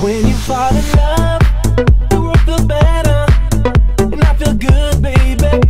When you fall in love, the world feels better, and I feel good, baby.